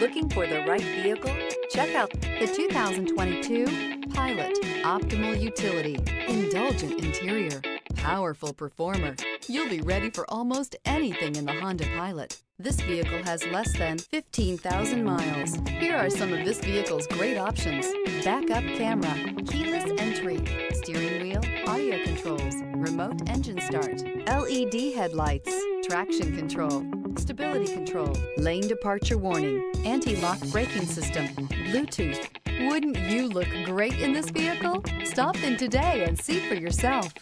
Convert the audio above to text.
Looking for the right vehicle? Check out The 2022 Pilot. Optimal utility, indulgent interior, powerful performer. You'll be ready for almost anything in the Honda Pilot. This vehicle has less than 15,000 miles. Here are some of this vehicle's great options. Backup camera, keyless entry, steering wheel, audio controls, remote engine start, LED headlights, traction control, stability control, lane departure warning, anti-lock braking system, Bluetooth. Wouldn't you look great in this vehicle? Stop in today and see for yourself.